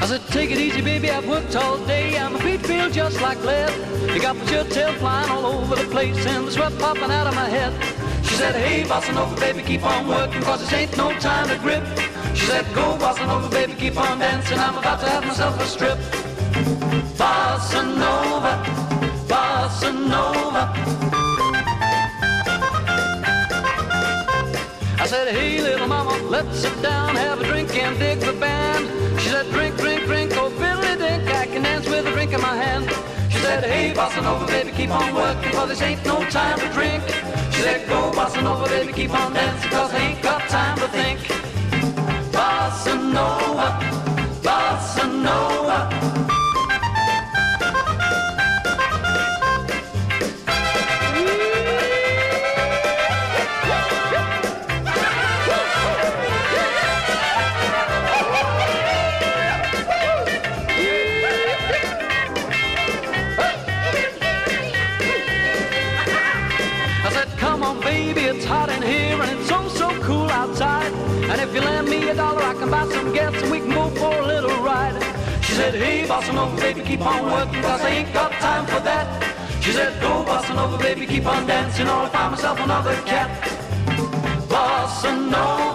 I said, take it easy, baby, I've worked all day and my feet feel just like lead. You got my shirt tail flying all over the place and the sweat popping out of my head. She said, hey, bossa nova, baby, keep on working cause this ain't no time to grip. She said, go, bossa nova, baby, keep on dancing, I'm about to have myself a strip. Bossa nova, said, hey, little mama, let's sit down, have a drink and dig the band. She said, drink, drink, drink, oh, fiddly dink, I can dance with a drink in my hand. She said, hey, bossa nova, baby, keep on working, for this ain't no time to drink. She said, go, bossa nova, baby, keep on dancing, cause ain't baby, it's hot in here and it's so, so cool outside. And if you lend me a dollar, I can buy some gas and we can go for a little ride. She said, hey, bossa nova, baby, keep on working, cause I ain't got time for that. She said, go, bossa nova, baby, keep on dancing, or I'll find myself another cat. Bossa nova,